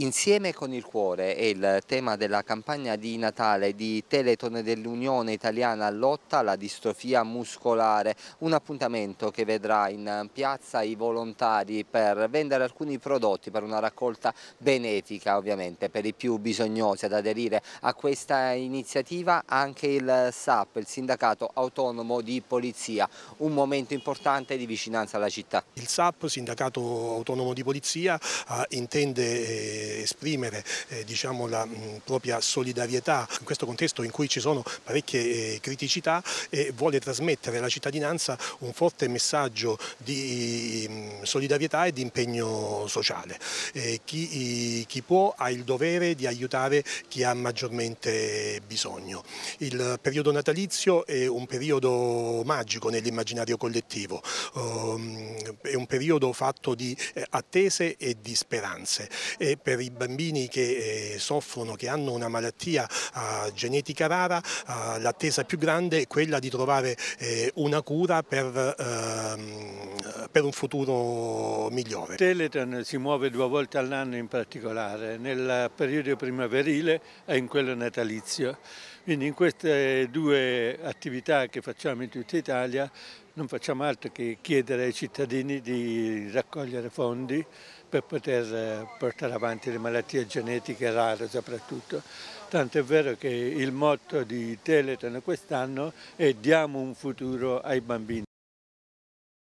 Insieme con il cuore è il tema della campagna di Natale di Teleton dell'Unione Italiana Lotta alla distrofia muscolare, un appuntamento che vedrà in piazza i volontari per vendere alcuni prodotti per una raccolta benefica ovviamente per i più bisognosi ad aderire a questa iniziativa anche il SAP, il Sindacato Autonomo di Polizia, un momento importante di vicinanza alla città. Il SAP, Sindacato Autonomo di Polizia, eh, intende eh, esprimere eh, diciamo, la mh, propria solidarietà in questo contesto in cui ci sono parecchie eh, criticità e vuole trasmettere alla cittadinanza un forte messaggio di mh, solidarietà e di impegno sociale. Eh, chi, chi, può ha il dovere di aiutare chi ha maggiormente bisogno. Il periodo natalizio è un periodo magico nell'immaginario collettivo, um, è un periodo fatto di attese e di speranze e per per i bambini che eh, soffrono, che hanno una malattia eh, genetica rara, eh, l'attesa più grande è quella di trovare una cura per, ehm, per, un futuro migliore. Teleton si muove due volte all'anno in particolare, nel periodo primaverile e in quello natalizio. Quindi in queste due attività che facciamo in tutta Italia non facciamo altro che chiedere ai cittadini di raccogliere fondi per poter eh, portare avanti le malattie genetiche rare soprattutto. Tanto è vero che il motto di Teleton quest'anno è diamo un futuro ai bambini.